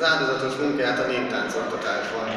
az áldozatos munkáját a néptáncoktatásban.